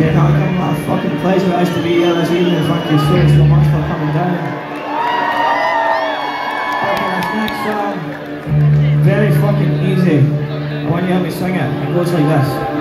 how I come fucking place where I used to be ill as even if I can so much for coming down. Next song. Very fucking easy. I want you to help me sing it. It goes like this.